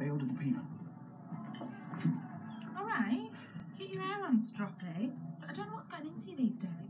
They ordered a peanut. All right. Keep your hair on, Stroppy. I don't know what's going into you these days.